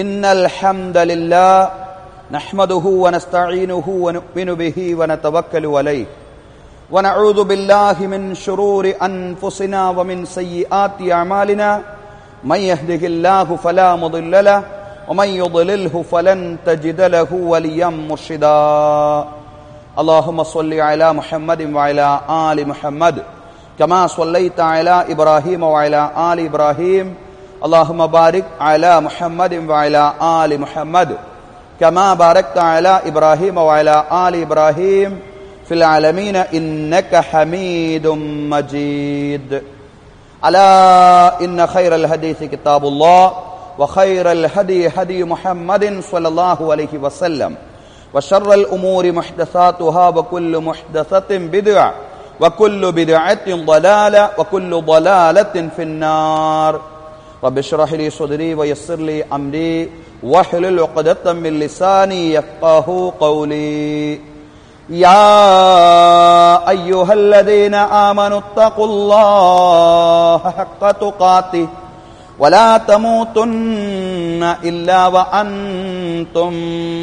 إن الحمد لله نحمده ونستعينه ونؤمن به ونتوكل عليه. ونعوذ بالله من شرور أنفسنا ومن سيئات أعمالنا. من يهده الله فلا مضل له ومن يضلله فلن تجد له وليا مرشدا. اللهم صل على محمد وعلى آل محمد كما صليت على إبراهيم وعلى آل إبراهيم اللهم بارك على محمد وعلى آل محمد كما باركت على إبراهيم وعلى آل إبراهيم في العالمين إنك حميد مجيد. ألا إن خير الحديث كتاب الله وخير الهدي هدي محمد صلى الله عليه وسلم وشر الأمور محدثاتها وكل محدثة بدعة وكل بدعة ضلالة وكل ضلالة في النار. رب اشرح لي صدري ويسر لي أمري واحلل عقدة من لساني يفقه قولي. يا أيها الذين آمنوا اتقوا الله حق تقاته ولا تموتن إلا وأنتم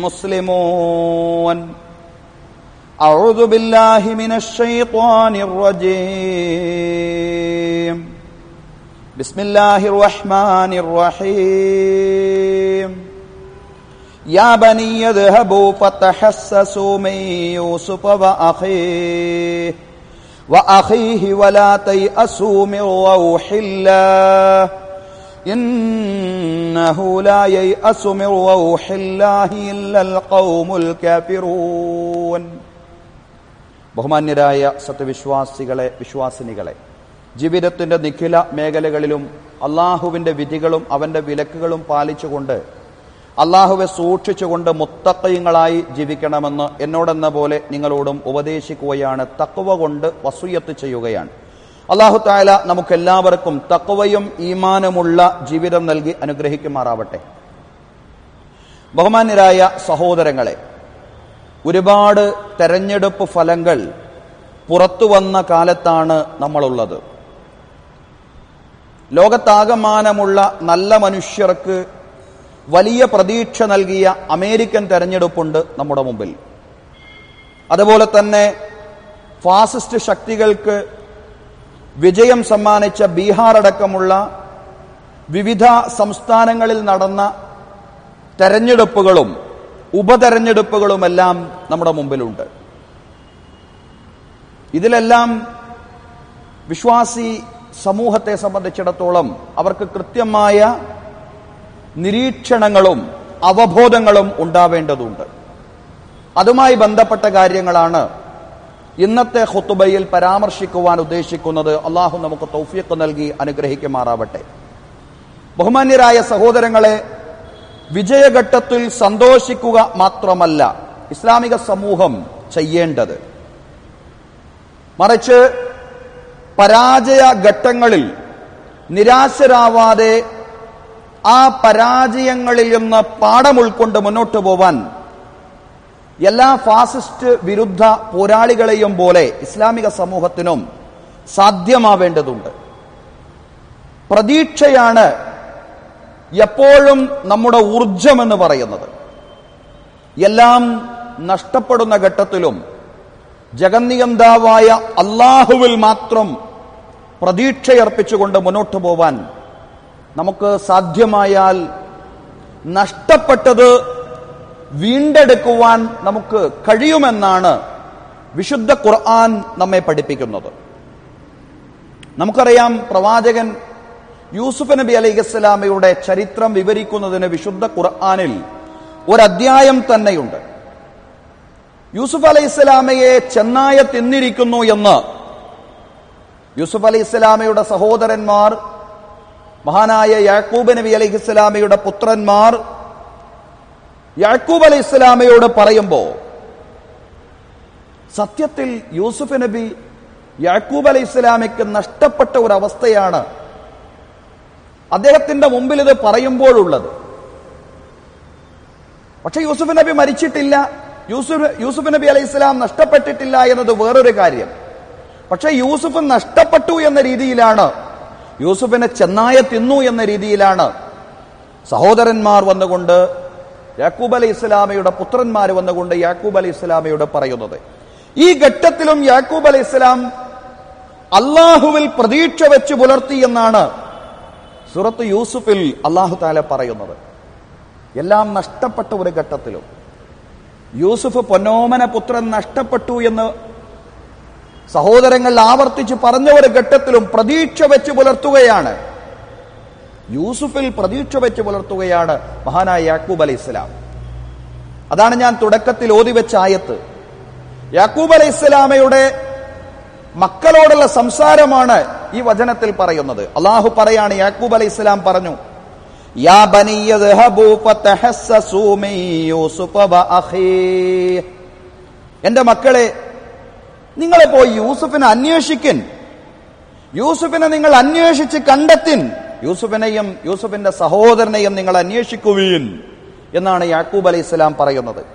مسلمون. أعوذ بالله من الشيطان الرجيم. بسم الله الرحمن الرحيم يا بني اذهبوا فتحسسوا من يوسف وأخيه وأخيه ولا تيأسوا من روح الله إنه لا ييأس من روح الله إلا القوم الكافرون ബഹുമാന്യരായ സത്യവിശ്വാസികളെ വിശ്വാസിനികളെ ജീവിതത്തിന്റെ നിഖില മേഖലകളിലും അള്ളാഹുവിന്റെ വിധികളും അവന്റെ വിലക്കുകളും പാലിച്ചുകൊണ്ട് അള്ളാഹുവെ സൂക്ഷിച്ചുകൊണ്ട് മുത്തക്കയങ്ങളായി ജീവിക്കണമെന്ന് എന്നോടെന്ന പോലെ നിങ്ങളോടും ഉപദേശിക്കുകയാണ്. തക്കവ കൊണ്ട് വസൂയത്ത് ചെയ്യുകയാണ്. അള്ളാഹു തായാല നമുക്കെല്ലാവർക്കും തക്കവയും ഈമാനുമുള്ള ജീവിതം നൽകി അനുഗ്രഹിക്കുമാറാവട്ടെ. ബഹുമാന്യരായ സഹോദരങ്ങളെ ഒരുപാട് തെരഞ്ഞെടുപ്പ് ഫലങ്ങൾ പുറത്തു വന്ന കാലത്താണ് നമ്മളുള്ളത്. ലോകത്താകമാനമുള്ള നല്ല മനുഷ്യർക്ക് വലിയ പ്രതീക്ഷ നൽകിയ അമേരിക്കൻ തെരഞ്ഞെടുപ്പുണ്ട് നമ്മുടെ മുമ്പിൽ. അതുപോലെ തന്നെ ഫാസിസ്റ്റ് ശക്തികൾക്ക് വിജയം സമ്മാനിച്ച ബീഹാർ അടക്കമുള്ള വിവിധ സംസ്ഥാനങ്ങളിൽ നടന്ന തെരഞ്ഞെടുപ്പുകളും ഉപതെരഞ്ഞെടുപ്പുകളുമെല്ലാം നമ്മുടെ മുമ്പിലുണ്ട്. ഇതിലെല്ലാം വിശ്വാസി സമൂഹത്തെ സംബന്ധിച്ചിടത്തോളം അവർക്ക് കൃത്യമായ നിരീക്ഷണങ്ങളും അവബോധങ്ങളും ഉണ്ടാവേണ്ടതുണ്ട്. അതുമായി ബന്ധപ്പെട്ട കാര്യങ്ങളാണ് ഇന്നത്തെ ഹുത്തുബയിൽ പരാമർശിക്കുവാൻ ഉദ്ദേശിക്കുന്നത് അള്ളാഹു നമുക്ക് തൗഫിയക്ക് നൽകി അനുഗ്രഹിക്കുമാറാവട്ടെ. ബഹുമാന്യരായ സഹോദരങ്ങളെ വിജയഘട്ടത്തിൽ സന്തോഷിക്കുക മാത്രമല്ല ഇസ്ലാമിക സമൂഹം ചെയ്യേണ്ടത്. മറിച്ച് പരാജയ ഘട്ടങ്ങളിൽ നിരാശരാവാതെ ആ പരാജയങ്ങളിൽ നിന്ന് പാഠം ഉൾക്കൊണ്ട് മുന്നോട്ട് പോവാൻ എല്ലാ ഫാസിസ്റ്റ് വിരുദ്ധ പോരാളികളെയും പോലെ ഇസ്ലാമിക സമൂഹത്തിനും സാധ്യമാവേണ്ടതുണ്ട്. പ്രതീക്ഷയാണ് എപ്പോഴും നമ്മുടെ ഊർജമെന്ന് പറയുന്നത്. എല്ലാം നഷ്ടപ്പെടുന്ന ഘട്ടത്തിലും ജഗന്നിയന്താവായ അള്ളാഹുവിൽ മാത്രം പ്രതീക്ഷയർപ്പിച്ചുകൊണ്ട് മുന്നോട്ട് പോവാൻ നമുക്ക് സാധ്യമായാൽ നഷ്ടപ്പെട്ടത് വീണ്ടെടുക്കുവാൻ നമുക്ക് കഴിയുമെന്നാണ് വിശുദ്ധ ഖുർആൻ നമ്മെ പഠിപ്പിക്കുന്നത്. നമുക്കറിയാം പ്രവാചകൻ യൂസുഫ് നബി അലൈഹി അലൈഹിസ്സലാമയുടെ ചരിത്രം വിവരിക്കുന്നതിന് വിശുദ്ധ ഖുർആാനിൽ ഒരധ്യായം തന്നെയുണ്ട്. യൂസുഫ് അലൈഹി ഇസ്ലാമയെ ചെന്നായ തിന്നിരിക്കുന്നു എന്ന്. യൂസുഫ് അലൈഹി ഇസ്ലാമയുടെ സഹോദരന്മാർ മഹാനായ യാക്കൂബ് നബി അലൈഹി ഇസ്ലാമയുടെ പുത്രന്മാർ യാക്കൂബ് അലൈഹി ഇസ്ലാമയോട് പറയുമ്പോൾ സത്യത്തിൽ യൂസുഫ് നബി യാക്കൂബ് അലൈഹി ഇസ്ലാമയ്ക്ക് നഷ്ടപ്പെട്ട ഒരു അവസ്ഥയാണ് അദ്ദേഹത്തിന്റെ മുമ്പിൽ ഇത് പറയുമ്പോഴുള്ളത്. പക്ഷെ യൂസുഫ് നബി മരിച്ചിട്ടില്ല. യൂസുഫ് യൂസുഫ് നബി അലൈഹി ഇസ്ലാം നഷ്ടപ്പെട്ടിട്ടില്ല എന്നത് വേറൊരു കാര്യം. പക്ഷെ യൂസുഫ് നഷ്ടപ്പെട്ടു എന്ന രീതിയിലാണ്. യൂസുഫിനെ ചെന്നായ തിന്നു എന്ന രീതിയിലാണ്. സഹോദരന്മാർ വന്നുകൊണ്ട് യാക്കൂബ് അലൈഹി ഇസ്ലാമയുടെ പുത്രന്മാർ വന്നുകൊണ്ട് യാക്കൂബ് അലൈഹി ഇസ്ലാമയോട് പറയുന്നത് ഈ ഘട്ടത്തിലും യാക്കൂബ് അലൈഹി ഇസ്ലാം അള്ളാഹുവിൽ പ്രതീക്ഷ വെച്ച് പുലർത്തി എന്നാണ് സുറത്ത് യൂസുഫിൽ അള്ളാഹു താല പറയുന്നത്. എല്ലാം നഷ്ടപ്പെട്ട ഒരു ഘട്ടത്തിലും യൂസുഫ് പൊന്നോമന പുത്രൻ നഷ്ടപ്പെട്ടു എന്ന് സഹോദരങ്ങൾ ആവർത്തിച്ച് പറഞ്ഞ ഒരു ഘട്ടത്തിലും പ്രതീക്ഷ വെച്ച് പുലർത്തുകയാണ്. യൂസുഫിൽ പ്രതീക്ഷ വെച്ച് പുലർത്തുകയാണ് മഹാനായ യാക്കൂബ് അലൈഹി ഇസ്ലാം അതാണ് ഞാൻ തുടക്കത്തിൽ ഓതി വെച്ച ആയത്ത്. യാക്കൂബ് അലൈഹി ഇസ്ലാമയുടെ മക്കളോടുള്ള സംസാരമാണ് ഈ വചനത്തിൽ പറയുന്നത്. അള്ളാഹു പറയാണ് യാക്കൂബ് അലൈഹി ഇസ്ലാം പറഞ്ഞു എന്റെ മക്കളെ നിങ്ങളെ പോയി യൂസുഫിനെ അന്വേഷിക്കൻ. യൂസുഫിനെ നിങ്ങൾ അന്വേഷിച്ച് കണ്ടെത്തിൻ. യൂസുഫിനെയും യൂസുഫിന്റെ സഹോദരനെയും നിങ്ങൾ അന്വേഷിക്കുവീൻ എന്നാണ് യാക്കൂബ് അലൈഹി ഇസ്ലാം പറയുന്നത്.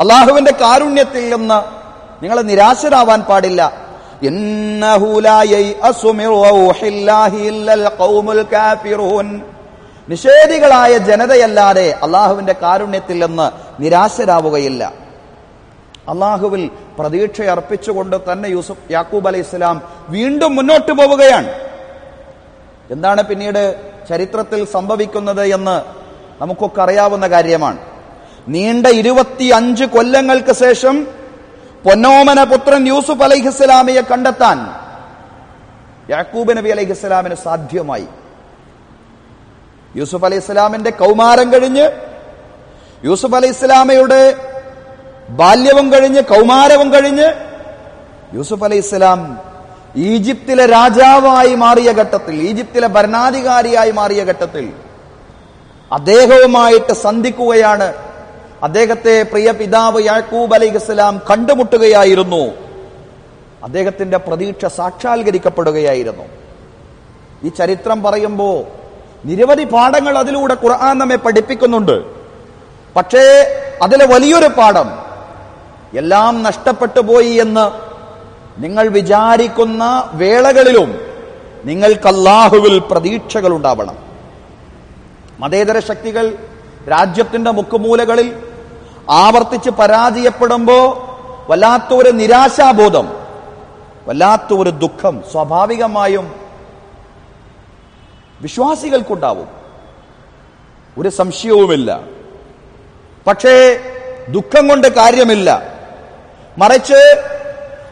അള്ളാഹുവിന്റെ കാരുണ്യത്തിൽ നിന്ന് നിങ്ങൾ നിരാശരാവാൻ പാടില്ല. നിഷേധികളായ ജനതയല്ലാതെ അള്ളാഹുവിന്റെ കാരുണ്യത്തിൽ നിന്ന് നിരാശരാവുകയില്ല. അള്ളാഹുവിൽ പ്രതീക്ഷ അർപ്പിച്ചുകൊണ്ട് തന്നെ യൂസുഫ് യാക്കൂബ് അലൈഹി ഇസ്ലാം വീണ്ടും മുന്നോട്ട് പോവുകയാണ്. എന്താണ് പിന്നീട് ചരിത്രത്തിൽ സംഭവിക്കുന്നത് എന്ന് നമുക്കൊക്കെ അറിയാവുന്ന കാര്യമാണ്. നീണ്ട ഇരുപത്തി അഞ്ച് കൊല്ലങ്ങൾക്ക് ശേഷം പൊന്നോമന പുത്രൻ യൂസുഫ് അലൈഹിസ്സലാമിയെ കണ്ടെത്താൻ യാക്കൂബ് നബി അലൈഹിസ്സലാമിന് സാധ്യമായി. യൂസുഫ് അലൈഹി ഇസ്ലാമിന്റെ കൗമാരം കഴിഞ്ഞ് യൂസുഫ് അലൈഹി ഇസ്ലാമയുടെ ബാല്യവും കഴിഞ്ഞ് കൗമാരവും കഴിഞ്ഞ് യൂസുഫ് അലൈഹി ഈജിപ്തിലെ രാജാവായി മാറിയ ഘട്ടത്തിൽ ഈജിപ്തിലെ ഭരണാധികാരിയായി മാറിയ ഘട്ടത്തിൽ അദ്ദേഹവുമായിട്ട് സന്ധിക്കുകയാണ് അദ്ദേഹത്തെ പ്രിയ പിതാവ് യാക്കൂബ് അലൈഹി ഇസ്ലാം കണ്ടുമുട്ടുകയായിരുന്നു. അദ്ദേഹത്തിന്റെ പ്രതീക്ഷ സാക്ഷാത്കരിക്കപ്പെടുകയായിരുന്നു. ഈ ചരിത്രം പറയുമ്പോൾ നിരവധി പാഠങ്ങൾ അതിലൂടെ ഖുർആൻ നമ്മെ പഠിപ്പിക്കുന്നുണ്ട്. പക്ഷേ അതിലെ വലിയൊരു പാഠം എല്ലാം നഷ്ടപ്പെട്ടു പോയി എന്ന് നിങ്ങൾ വിചാരിക്കുന്ന വേളകളിലും നിങ്ങൾക്ക് അല്ലാഹുവിൽ പ്രതീക്ഷകൾ ഉണ്ടാവണം മതേതര ശക്തികൾ രാജ്യത്തിന്റെ മുക്കുമൂലകളിൽ ആവർത്തിച്ച് പരാജയപ്പെടുമ്പോ വല്ലാത്തൊരു നിരാശാബോധം വല്ലാത്ത ഒരു ദുഃഖം സ്വാഭാവികമായും വിശ്വാസികൾക്കുണ്ടാവും. ഒരു സംശയവുമില്ല. പക്ഷേ ദുഃഖം കൊണ്ട് കാര്യമില്ല. മറിച്ച്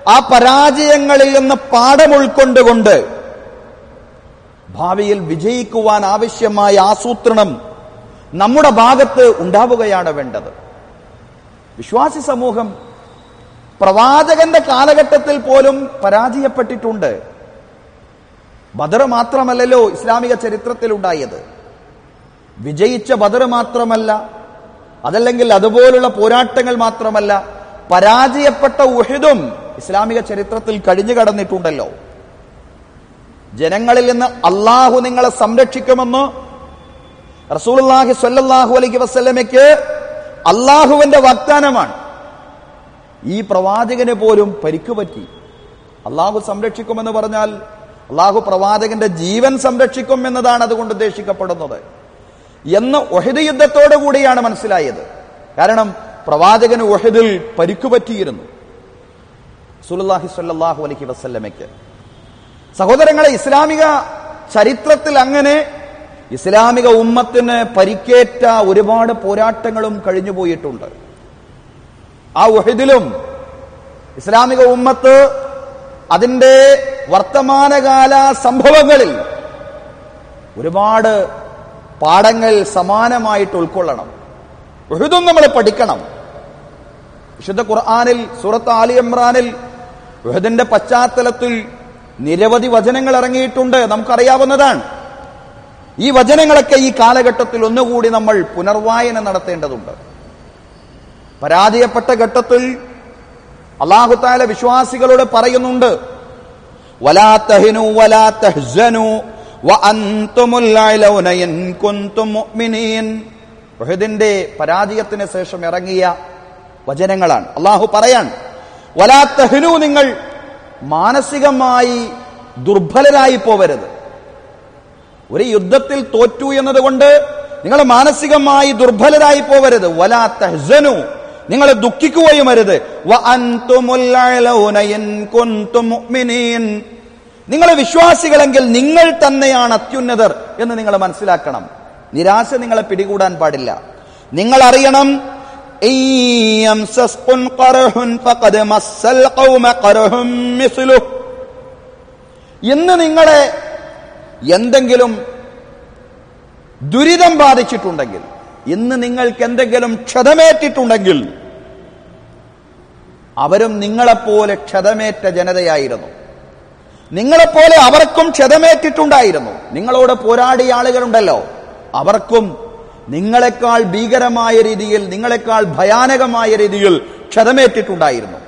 ആ പരാജയങ്ങളിൽ നിന്ന് പാഠം ഉൾക്കൊണ്ടുകൊണ്ട് ഭാവിയിൽ വിജയിക്കുവാൻ ആവശ്യമായ ആസൂത്രണം നമ്മുടെ ഭാഗത്ത് ഉണ്ടാവുകയാണ് വേണ്ടത്. വിശ്വാസി സമൂഹം പ്രവാചകന്റെ കാലഘട്ടത്തിൽ പോലും പരാജയപ്പെട്ടിട്ടുണ്ട്. ബദർ മാത്രമല്ലല്ലോ ഇസ്ലാമിക ചരിത്രത്തിൽ ഉണ്ടായത്. വിജയിച്ച ബദർ മാത്രമല്ല അതല്ലെങ്കിൽ അതുപോലുള്ള പോരാട്ടങ്ങൾ മാത്രമല്ല പരാജയപ്പെട്ട ഉഹിദും ഇസ്ലാമിക ചരിത്രത്തിൽ കഴിഞ്ഞു കടന്നിട്ടുണ്ടല്ലോ. ജനങ്ങളിൽ നിന്ന് അള്ളാഹു നിങ്ങളെ സംരക്ഷിക്കുമെന്ന് റസൂലുള്ളാഹി സ്വല്ലല്ലാഹു അലൈഹി വസല്ലമയ്ക്ക് അള്ളാഹുവിന്റെ വാഗ്ദാനമാണ്. ഈ പ്രവാചകന് പോലും പരിക്കുപറ്റി അള്ളാഹു സംരക്ഷിക്കുമെന്ന് പറഞ്ഞാൽ അള്ളാഹു പ്രവാചകന്റെ ജീവൻ സംരക്ഷിക്കും എന്നതാണ് അതുകൊണ്ട് ഉദ്ദേശിക്കപ്പെടുന്നത്. എന്ന് ഒഹിദ് യുദ്ധത്തോടു കൂടിയാണ് മനസ്സിലായത്. കാരണം പ്രവാചകന് ഒഹിദിൽ പരിക്കുപറ്റിയിരുന്നു സുലല്ലാഹി സ്വല്ലല്ലാഹു അലഹി വസല്ലമയ്ക്ക്. സഹോദരങ്ങളെ ഇസ്ലാമിക ചരിത്രത്തിൽ അങ്ങനെ ഇസ്ലാമിക ഉമ്മത്തിന് പരിക്കേറ്റ ഒരുപാട് പോരാട്ടങ്ങളും കഴിഞ്ഞു പോയിട്ടുണ്ട്. ആ ഉഹിദിലും ഇസ്ലാമിക ഉമ്മത്ത് അതിന്റെ വർത്തമാനകാല സംഭവങ്ങളിൽ ഒരുപാട് പാഠങ്ങൾ സമാനമായിട്ട് ഉൾക്കൊള്ളണം. ഉഹിദും നമ്മൾ പഠിക്കണം. വിശുദ്ധ ഖുർആാനിൽ സൂറത്ത് ആലി ഇമ്രാനിൽ ഉഹദിന്റെ പശ്ചാത്തലത്തിൽ നിരവധി വചനങ്ങൾ ഇറങ്ങിയിട്ടുണ്ട്. നമുക്കറിയാവുന്നതാണ്. ഈ വചനങ്ങളൊക്കെ ഈ കാലഘട്ടത്തിൽ ഒന്നുകൂടി നമ്മൾ പുനർവായന നടത്തേണ്ടതുണ്ട്. പരാജയപ്പെട്ട ഘട്ടത്തിൽ അള്ളാഹുത്താല വിശ്വാസികളോട് പറയുന്നുണ്ട് ഉഹദിന്റെ പരാജയത്തിന് ശേഷം ഇറങ്ങിയ വചനങ്ങളാണ്. അള്ളാഹു പറയാൻ വലാത്തഹിനു തഹിനു നിങ്ങൾ മാനസികമായി ദുർബലരായി പോവരുത്. ഒരു യുദ്ധത്തിൽ തോറ്റു എന്നതുകൊണ്ട് നിങ്ങൾ മാനസികമായി ദുർബലരായി പോവരുത്. വലാ തഹ്സനു. നിങ്ങൾ ദുഃഖിക്കുകയും വരുത് നിങ്ങൾ വിശ്വാസികളെങ്കിൽ നിങ്ങൾ തന്നെയാണ് അത്യുന്നതർ എന്ന് നിങ്ങൾ മനസ്സിലാക്കണം. നിരാശ നിങ്ങളെ പിടികൂടാൻ പാടില്ല. നിങ്ങൾ അറിയണം എന്ന് നിങ്ങളെ എന്തെങ്കിലും ദുരിതം ബാധിച്ചിട്ടുണ്ടെങ്കിൽ ഇന്ന് നിങ്ങൾക്ക് എന്തെങ്കിലും ക്ഷതമേറ്റിട്ടുണ്ടെങ്കിൽ അവരും നിങ്ങളെപ്പോലെ ക്ഷതമേറ്റ ജനതയായിരുന്നു. നിങ്ങളെപ്പോലെ അവർക്കും ക്ഷതമേറ്റിട്ടുണ്ടായിരുന്നു. നിങ്ങളോട് പോരാടിയ ആളുകളുണ്ടല്ലോ. അവർക്കും നിങ്ങളെക്കാൾ ഭീകരമായ രീതിയിൽ നിങ്ങളെക്കാൾ ഭയാനകമായ രീതിയിൽ ക്ഷതമേറ്റിട്ടുണ്ടായിരുന്നു.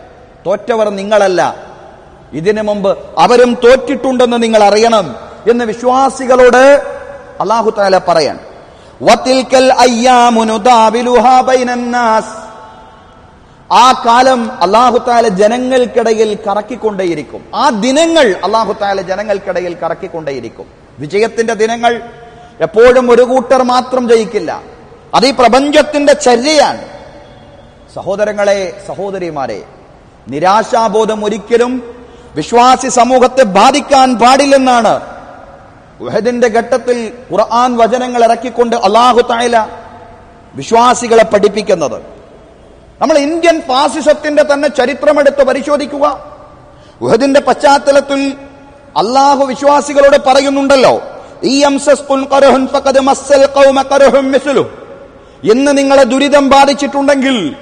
തോറ്റവർ നിങ്ങളല്ല. ഇതിനു മുമ്പ് അവരും തോറ്റിട്ടുണ്ടെന്ന് നിങ്ങൾ അറിയണം. എന്ന് വിശ്വാസികളോട് അള്ളാഹു താല പറയാണ് ആ കാലം അള്ളാഹു താല ജനങ്ങൾക്കിടയിൽ കറക്കിക്കൊണ്ടേയിരിക്കും. ആ ദിനങ്ങൾ അള്ളാഹു താല ജനങ്ങൾക്കിടയിൽ കറക്കിക്കൊണ്ടേയിരിക്കും. വിജയത്തിന്റെ ദിനങ്ങൾ എപ്പോഴും ഒരു കൂട്ടർ മാത്രം ജയിക്കില്ല. അത് ഈ പ്രപഞ്ചത്തിന്റെ ചര്യയാണ്. സഹോദരങ്ങളെ സഹോദരിമാരെ നിരാശാബോധം ഒരിക്കലും വിശ്വാസി സമൂഹത്തെ ബാധിക്കാൻ പാടില്ലെന്നാണ് ഉഹദിന്റെ ഘട്ടത്തിൽ ഖുർആൻ വചനങ്ങൾ ഇറക്കിക്കൊണ്ട് അള്ളാഹു തായില വിശ്വാസികളെ പഠിപ്പിക്കുന്നത്. നമ്മൾ ഇന്ത്യൻ ഫാസിസത്തിന്റെ തന്നെ ചരിത്രമെടുത്ത് പരിശോധിക്കുക. ഉഹദിന്റെ പശ്ചാത്തലത്തിൽ അള്ളാഹു വിശ്വാസികളോട് പറയുന്നുണ്ടല്ലോ ഇന്ന് നിങ്ങളെ ദുരിതം ബാധിച്ചിട്ടുണ്ടെങ്കിൽ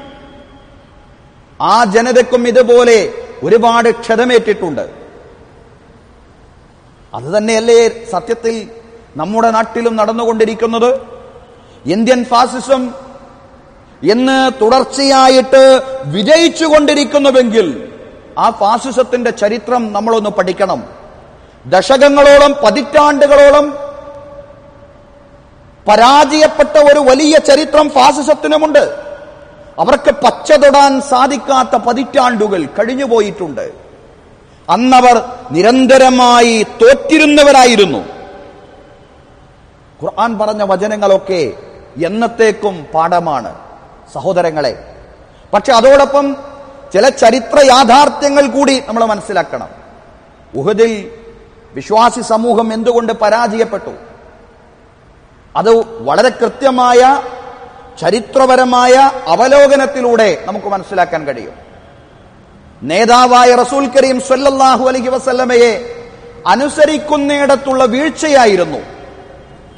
ആ ജനതക്കും ഇതുപോലെ ഒരുപാട് ക്ഷതമേറ്റിട്ടുണ്ട്. അത് തന്നെയല്ലേ സത്യത്തിൽ നമ്മുടെ നാട്ടിലും നടന്നുകൊണ്ടിരിക്കുന്നത്? ഇന്ത്യൻ ഫാസിസം എന്ന് തുടർച്ചയായിട്ട് വിജയിച്ചുകൊണ്ടിരിക്കുന്നുവെങ്കിൽ ആ ഫാസിസത്തിന്റെ ചരിത്രം നമ്മളൊന്ന് പഠിക്കണം. ദശകങ്ങളോളം പതിറ്റാണ്ടുകളോളം പരാജയപ്പെട്ട ഒരു വലിയ ചരിത്രം ഫാസിസത്തിനുമുണ്ട്. അവർക്ക് പച്ച തൊടാൻ സാധിക്കാത്ത പതിറ്റാണ്ടുകൾ കഴിഞ്ഞുപോയിട്ടുണ്ട്. അന്നവർ നിരന്തരമായി തോറ്റിരുന്നവരായിരുന്നു. ഖുർആൻ പറഞ്ഞ വചനങ്ങളൊക്കെ എന്നത്തേക്കും പാഠമാണ് സഹോദരങ്ങളെ. പക്ഷെ അതോടൊപ്പം ചില ചരിത്ര യാഥാർത്ഥ്യങ്ങൾ കൂടി നമ്മൾ മനസ്സിലാക്കണം. ഉഹദിൽ വിശ്വാസി സമൂഹം എന്തുകൊണ്ട് പരാജയപ്പെട്ടു? അത് വളരെ കൃത്യമായ ചരിത്രപരമായ അവലോകനത്തിലൂടെ നമുക്ക് മനസ്സിലാക്കാൻ കഴിയും. നേതാവായ റസൂൽ കരീം സല്ലാഹു അലഹി വസല്ലമയെ അനുസരിക്കുന്നിടത്തുള്ള വീഴ്ചയായിരുന്നു.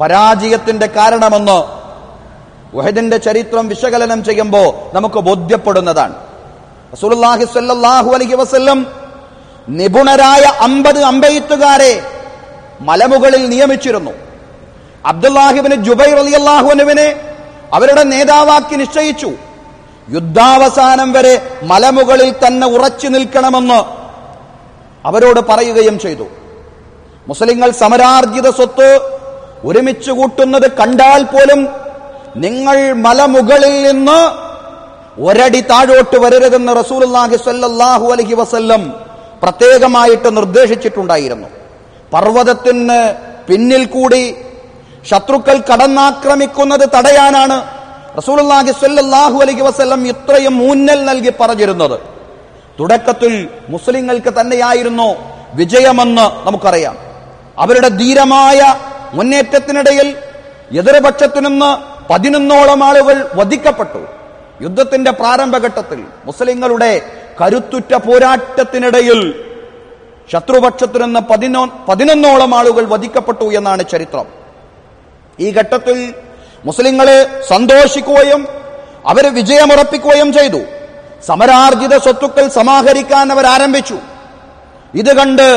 പരാജയത്തിന്റെ കാരണമെന്ന് വഹദിന്റെ ചരിത്രം വിശകലനം ചെയ്യുമ്പോൾ നമുക്ക് ബോധ്യപ്പെടുന്നതാണ്. റസൂലുള്ളാഹി സ്വല്ലല്ലാഹു അലൈഹി വസല്ലം നിപുണരായ അമ്പത് അമ്പെയ്ത്തുകാരെ മലമുകളിൽ നിയമിച്ചിരുന്നു. അബ്ദുല്ലാഹിബിന് ജുബൈർ അലി അള്ളാഹുനുവിനെ അവരുടെ നേതാവാക്കി നിശ്ചയിച്ചു. യുദ്ധാവസാനം വരെ മലമുകളിൽ തന്നെ ഉറച്ചു നിൽക്കണമെന്ന് അവരോട് പറയുകയും ചെയ്തു. മുസ്ലിങ്ങൾ സമരാർജിത സ്വത്ത് ഒരുമിച്ച് കൂട്ടുന്നത് കണ്ടാൽ പോലും നിങ്ങൾ മലമുകളിൽ നിന്ന് ഒരടി താഴോട്ട് വരരുതെന്ന് റസൂലുള്ളാഹി സ്വല്ലല്ലാഹു അലഹി വസല്ലം പ്രത്യേകമായിട്ട് നിർദ്ദേശിച്ചിട്ടുണ്ടായിരുന്നു. പർവതത്തിന് പിന്നിൽ കൂടി ശത്രുക്കൾ കടന്നാക്രമിക്കുന്നത് തടയാനാണ് സ്വല്ലല്ലാഹു അലൈഹി വസല്ലം ഇത്രയും ഊന്നൽ നൽകി പറഞ്ഞിരുന്നത്. തുടക്കത്തിൽ മുസ്ലിങ്ങൾക്ക് തന്നെയായിരുന്നു വിജയമെന്ന് നമുക്കറിയാം. അവരുടെ ധീരമായ മുന്നേറ്റത്തിനിടയിൽ എതിർപക്ഷത്തു നിന്ന് പതിനൊന്നോളം ആളുകൾ വധിക്കപ്പെട്ടു. യുദ്ധത്തിന്റെ പ്രാരംഭഘട്ടത്തിൽ മുസ്ലിങ്ങളുടെ കരുത്തുറ്റ പോരാട്ടത്തിനിടയിൽ ശത്രുപക്ഷത്തു നിന്ന് പതിനോ പതിനൊന്നോളം ആളുകൾ വധിക്കപ്പെട്ടു എന്നാണ് ചരിത്രം. ഈ ഘട്ടത്തിൽ മുസ്ലിങ്ങളെ സന്തോഷിക്കുകയും അവരെ വിജയമുറപ്പിക്കുകയും ചെയ്തു. സമരാർജിത സ്വത്തുക്കൾ സമാഹരിക്കാൻ അവർ ആരംഭിച്ചു ഇത് കണ്ട്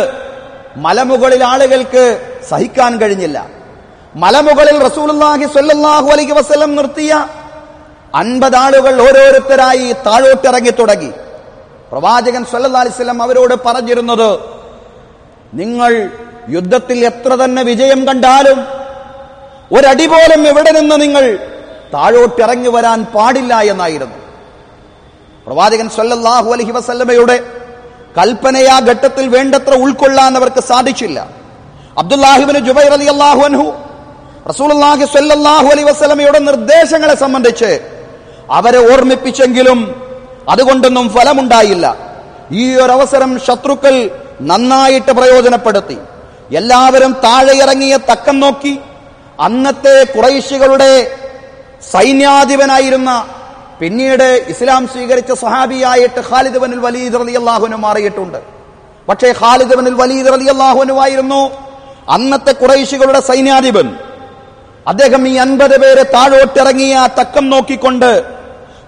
മലമുകളിൽ ആളുകൾക്ക് സഹിക്കാൻ കഴിഞ്ഞില്ല. മലമുകളിൽ റസൂലുള്ളാഹി സ്വല്ലല്ലാഹു അലൈഹി വസല്ലം നിർത്തിയ അൻപത് ആളുകൾ ഓരോരുത്തരായി താഴോട്ടിറങ്ങി തുടങ്ങി. പ്രവാചകൻ സല്ലല്ലാഹു അലൈഹി വസല്ലം അവരോട് പറഞ്ഞിരുന്നത് നിങ്ങൾ യുദ്ധത്തിൽ എത്ര തന്നെ വിജയം കണ്ടാലും ഒരടി പോലും എവിടെ നിന്ന് നിങ്ങൾ താഴോട്ടിറങ്ങി വരാൻ പാടില്ല എന്നായിരുന്നു. പ്രവാചകൻ സല്ലല്ലാഹു അലഹി വസല്ലമയുടെ കൽപ്പനയാ ഘട്ടത്തിൽ വേണ്ടത്ര ഉൾക്കൊള്ളാൻ അവർക്ക് സാധിച്ചില്ല. അബ്ദുല്ലാഹിബിന് ജുബൈർ അലി അള്ളാഹു അൻഹു റസൂലുള്ളാഹി സല്ലാഹു അലൈഹി വസല്ലമയുടെ നിർദ്ദേശങ്ങളെ സംബന്ധിച്ച് അവരെ ഓർമ്മിപ്പിച്ചെങ്കിലും അതുകൊണ്ടൊന്നും ഫലമുണ്ടായില്ല. ഈ ഒരു അവസരം ശത്രുക്കൾ നന്നായിട്ട് പ്രയോജനപ്പെടുത്തി. എല്ലാവരും താഴെ ഇറങ്ങിയ തക്കം നോക്കി അന്നത്തെ കുറൈശികളുടെ സൈന്യാധിപനായിരുന്ന പിന്നീട് ഇസ്ലാം സ്വീകരിച്ച സഹാബിയായിട്ട് ഖാലിദ് ബനുൽ വലീദ് റളിയല്ലാഹുവിന് മാറിയിട്ടുണ്ട്. പക്ഷേ ഖാലിദ് ബനുൽ വലീദ് റളിയല്ലാഹുവിനു ആയിരുന്നു അന്നത്തെ കുറൈശികളുടെ സൈന്യാധിപൻ. അദ്ദേഹം ഈ അൻപത് പേരെ താഴോട്ടിറങ്ങിയ തക്കം നോക്കിക്കൊണ്ട്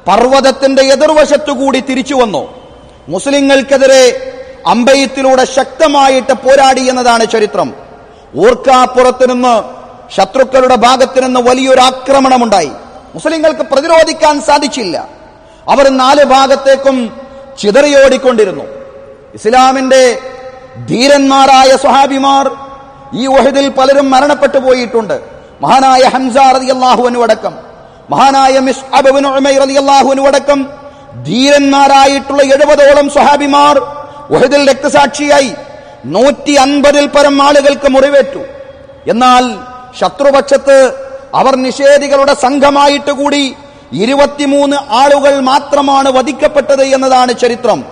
പർവതത്തിന്റെ എതിർവശത്തുകൂടി തിരിച്ചു വന്നു. മുസ്ലിങ്ങൾക്കെതിരെ അമ്പയത്തിലൂടെ ശക്തമായിട്ട് പോരാടി എന്നതാണ് ചരിത്രം. ഊർക്കാപ്പുറത്ത് നിന്ന് ശത്രുക്കളുടെ ഭാഗത്ത് നിന്ന് വലിയൊരു ആക്രമണമുണ്ടായി. മുസ്ലിങ്ങൾക്ക് പ്രതിരോധിക്കാൻ സാധിച്ചില്ല. അവർ നാല് ഭാഗത്തേക്കും ചിതറിയോടിക്കൊണ്ടിരുന്നു. ഇസ്ലാമിന്റെ ധീരന്മാരായ സ്വഹാബിമാർ ഈ ഒഹിദിൽ പലരും മരണപ്പെട്ടു പോയിട്ടുണ്ട്. മഹാനായ ഹംസ അള്ളാഹുവിനു അടക്കം മഹാനായ മിസ് റളിയല്ലാഹു അടക്കം ധീരന്മാരായിട്ടുള്ള എഴുപതോളം സ്വഹാബിമാർ ഒഹിദിൽ രക്തസാക്ഷിയായി നൂറ്റി അൻപതിൽ പരം ആളുകൾക്ക് മുറിവേറ്റു. എന്നാൽ ശത്രുപക്ഷത്ത് അവർ നിഷേധികളുടെ സംഘമായിട്ട് കൂടി ഇരുപത്തിമൂന്ന് ആളുകൾ മാത്രമാണ് വധിക്കപ്പെട്ടത് എന്നതാണ് ചരിത്രം.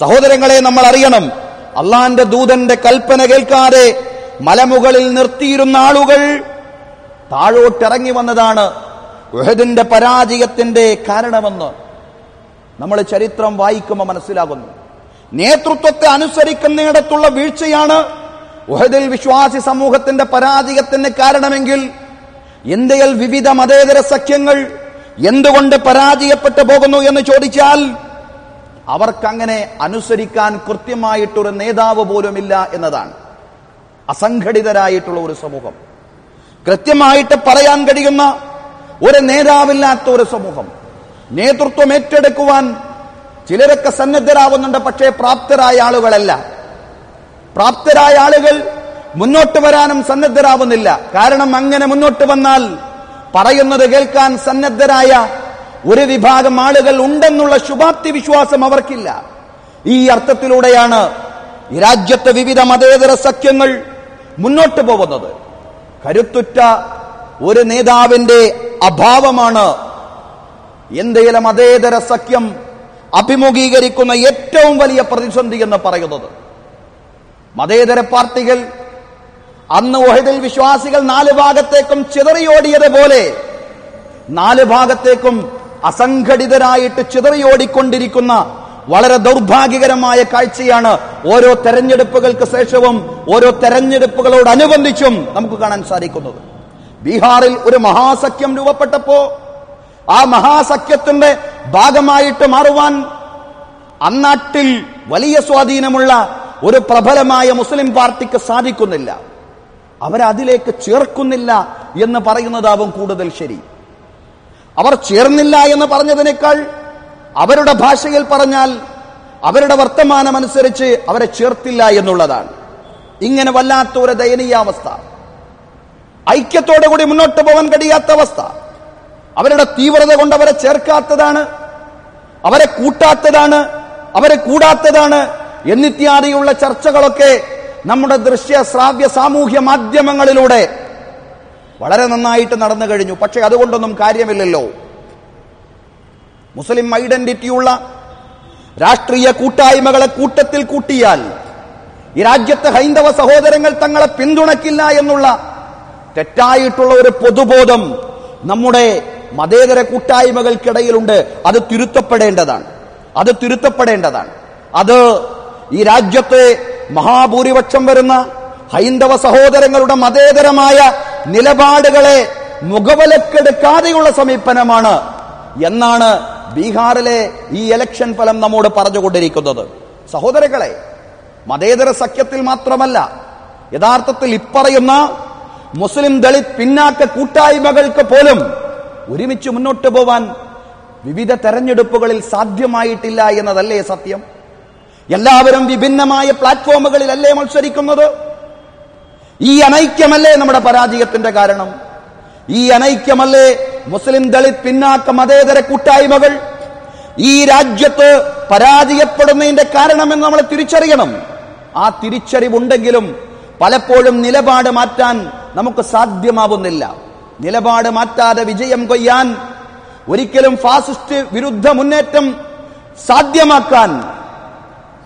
സഹോദരങ്ങളെ നമ്മൾ അറിയണം അള്ളാന്റെ ദൂതന്റെ കൽപ്പന കേൾക്കാതെ മലമുകളിൽ നിർത്തിയിരുന്ന ആളുകൾ താഴോട്ടിറങ്ങി വന്നതാണ്. ഉഹദിന്റെ പരാജയത്തിന്റെ കാരണമെന്ന് നമ്മൾ ചരിത്രം വായിക്കുമ്പോൾ മനസ്സിലാകുന്നു. നേതൃത്വത്തെ അനുസരിക്കുന്നിടത്തുള്ള വീഴ്ചയാണ് ഉഹദിൽ വിശ്വാസി സമൂഹത്തിന്റെ പരാജയത്തിന് കാരണമെങ്കിൽ ഇന്ത്യയിൽ വിവിധ മതേതര സഖ്യങ്ങൾ എന്തുകൊണ്ട് പരാജയപ്പെട്ടു പോകുന്നു എന്ന് ചോദിച്ചാൽ അവർക്കങ്ങനെ അനുസരിക്കാൻ കൃത്യമായിട്ടൊരു നേതാവ് പോലുമില്ല എന്നതാണ് അസംഘടിതരായിട്ടുള്ള ഒരു സമൂഹം. കൃത്യമായിട്ട് പറയാൻ കഴിയുന്ന ഒരു നേതാവില്ലാത്ത ഒരു സമൂഹം. നേതൃത്വം ഏറ്റെടുക്കുവാൻ ചിലരൊക്കെ സന്നദ്ധരാവുന്നുണ്ട് പക്ഷേ പ്രാപ്തരായ ആളുകളല്ല. പ്രാപ്തരായ ആളുകൾ മുന്നോട്ട് വരാനും സന്നദ്ധരാവുന്നില്ല. കാരണം അങ്ങനെ മുന്നോട്ട് വന്നാൽ പറയുന്നത് കേൾക്കാൻ സന്നദ്ധരായ ഒരു വിഭാഗം ആളുകൾ ഉണ്ടെന്നുള്ള ശുഭാപ്തി വിശ്വാസം അവർക്കില്ല. ഈ അർത്ഥത്തിലൂടെയാണ് രാജ്യത്തെ വിവിധ മതേതര സഖ്യങ്ങൾ മുന്നോട്ട് പോകുന്നത്. കരുത്തുറ്റ ഒരു നേതാവിന്റെ അഭാവമാണ് ഇന്ത്യയിലെ മതേതര സഖ്യം അഭിമുഖീകരിക്കുന്ന ഏറ്റവും വലിയ പ്രതിസന്ധി എന്ന് പറയുന്നത്. മതേതര പാർട്ടികൾ അന്ന് ഒഹദിൽ വിശ്വാസികൾ നാല് ഭാഗത്തേക്കും ചിതറിയോടിയതുപോലെ നാല് ഭാഗത്തേക്കും അസംഘടിതരായിട്ട് ചിതറിയോടിക്കൊണ്ടിരിക്കുന്ന വളരെ ദൗർഭാഗ്യകരമായ കാഴ്ചയാണ് ഓരോ തെരഞ്ഞെടുപ്പുകൾക്ക് ശേഷവും ഓരോ തെരഞ്ഞെടുപ്പുകളോടനുബന്ധിച്ചും നമുക്ക് കാണാൻ സാധിക്കുന്നത്. ബീഹാറിൽ ഒരു മഹാസഖ്യം രൂപപ്പെട്ടപ്പോ ആ മഹാസഖ്യത്തിന്റെ ഭാഗമായിട്ട് മാറുവാൻ അന്നാട്ടിൽ വലിയ സ്വാധീനമുള്ള ഒരു പ്രബലമായ മുസ്ലിം പാർട്ടിക്ക് സാധിക്കുന്നില്ല. അവരതിലേക്ക് ചേർക്കുന്നില്ല എന്ന് പറയുന്നതാവും കൂടുതൽ ശരി. അവർ ചേർന്നില്ല എന്ന് പറഞ്ഞതിനേക്കാൾ അവരുടെ ഭാഷയിൽ പറഞ്ഞാൽ അവരുടെ വർത്തമാനമനുസരിച്ച് അവരെ ചേർത്തില്ല എന്നുള്ളതാണ്. ഇങ്ങനെ വല്ലാത്ത ഒരു ദയനീയാവസ്ഥ. ഐക്യത്തോടു കൂടി മുന്നോട്ട് പോകാൻ കഴിയാത്ത അവസ്ഥ. അവരുടെ തീവ്രത കൊണ്ട് അവരെ ചേർക്കാത്തതാണ്. അവരെ കൂട്ടാത്തതാണ്. അവരെ കൂടാത്തതാണ്. എന്നിത്യാദിയുള്ള ചർച്ചകളൊക്കെ നമ്മുടെ ദൃശ്യ ശ്രാവ്യ സാമൂഹ്യ മാധ്യമങ്ങളിലൂടെ വളരെ നന്നായിട്ട് നടന്നു കഴിഞ്ഞു. പക്ഷെ അതുകൊണ്ടൊന്നും കാര്യമില്ലല്ലോ. മുസ്ലിം ഐഡന്റിറ്റിയുള്ള രാഷ്ട്രീയ കൂട്ടായ്മകളെ കൂട്ടത്തിൽ കൂട്ടിയാൽ ഈ രാജ്യത്തെ ഹൈന്ദവ സഹോദരങ്ങൾ തങ്ങളെ പിന്തുണയ്ക്കില്ല എന്നുള്ള തെറ്റായിട്ടുള്ള ഒരു പൊതുബോധം നമ്മുടെ മതേതര കൂട്ടായ്മകൾക്കിടയിലുണ്ട്. അത് തിരുത്തപ്പെടേണ്ടതാണ്. അത് തിരുത്തപ്പെടേണ്ടതാണ്. അത് ഈ രാജ്യത്തെ മഹാഭൂരിപക്ഷം വരുന്ന ഹൈന്ദവ സഹോദരങ്ങളുടെ മതേതരമായ നിലപാടുകളെ മുഖവലക്കെടുക്കാതെയുള്ള സമീപനമാണ് എന്നാണ് ബീഹാറിലെ ഈ ഇലക്ഷൻ ഫലം നമ്മോട് പറഞ്ഞുകൊണ്ടിരിക്കുന്നത്. സഹോദരങ്ങളെ മതേതര സഖ്യത്തിൽ മാത്രമല്ല യഥാർത്ഥത്തിൽ ഇപ്പറയുന്ന മുസ്ലിം ദളിത് പിന്നാക്ക കൂട്ടായ്മകൾക്ക് പോലും ഒരുമിച്ച് മുന്നോട്ട് പോവാൻ വിവിധ തെരഞ്ഞെടുപ്പുകളിൽ സാധ്യമായിട്ടില്ല എന്നതല്ലേ സത്യം? എല്ലാവരും വിഭിന്നമായ പ്ലാറ്റ്ഫോമുകളിലല്ലേ മത്സരിക്കുന്നത്? ഈ അനൈക്യമല്ലേ നമ്മുടെ പരാജയത്തിന്റെ കാരണം? ഈ അനൈക്യമല്ലേ മുസ്ലിം ദളിത് പിന്നാക്ക മതേതര കൂട്ടായ്മകൾ? ഈ രാജ്യത്ത് പരാജയപ്പെടുന്നതിന്റെ കാരണമെന്ന് നമ്മൾ തിരിച്ചറിയണം. ആ തിരിച്ചറിവുണ്ടെങ്കിലും പലപ്പോഴും നിലപാട് മാറ്റാൻ നമുക്ക് സാധ്യമാവുന്നില്ല. നിലപാട് മാറ്റാതെ വിജയം കൊയ്യാൻ ഒരിക്കലും ഫാസിസ്റ്റ് വിരുദ്ധ മുന്നേറ്റം സാധ്യമാക്കാൻ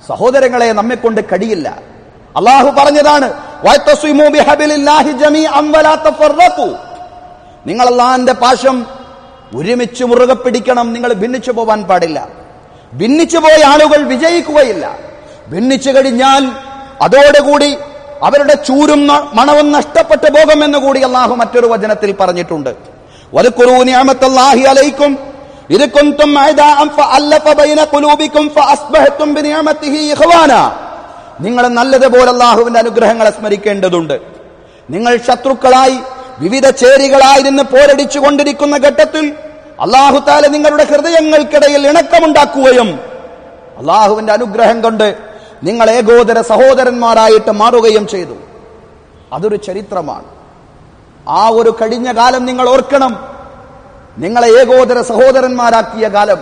സഹോദരങ്ങളെ നമ്മെ കൊണ്ട് കഴിയില്ല. അള്ളാഹു പറഞ്ഞതാണ്. നിങ്ങൾ അള്ളാഹിന്റെ പാശം ഒരുമിച്ച് മുറുകെ പിടിക്കണം നിങ്ങൾ ഭിന്നിച്ചു പോവാൻ പാടില്ല. ഭിന്നിച്ചു പോയ ആളുകൾ വിജയിക്കുകയില്ല. ഭിന്നിച്ചു കഴിഞ്ഞാൽ അതോടുകൂടി അവരുടെ ചൂരും മണവും നഷ്ടപ്പെട്ടു പോകുമെന്ന് കൂടി അള്ളാഹു മറ്റൊരു വചനത്തിൽ പറഞ്ഞിട്ടുണ്ട്. വദ്കുറൂ നിഅമത്തല്ലാഹി അലൈക്കും നിങ്ങൾ നല്ലതുപോലെ അള്ളാഹുവിന്റെ അനുഗ്രഹങ്ങളെ സ്മരിക്കേണ്ടതുണ്ട്. നിങ്ങൾ ശത്രുക്കളായി വിവിധ ചേരികളായി നിന്ന് പോരടിച്ചു കൊണ്ടിരിക്കുന്ന ഘട്ടത്തിൽ അള്ളാഹു താല നിങ്ങളുടെ ഹൃദയങ്ങൾക്കിടയിൽ ഇണക്കമുണ്ടാക്കുകയും അള്ളാഹുവിന്റെ അനുഗ്രഹം കൊണ്ട് നിങ്ങൾ ഏകോദര സഹോദരന്മാരായിട്ട് മാറുകയും ചെയ്തു. അതൊരു ചരിത്രമാണ്. ആ ഒരു കഴിഞ്ഞ കാലം നിങ്ങൾ ഓർക്കണം. നിങ്ങളെ ഏകോദര സഹോദരന്മാരാക്കിയ കാലം.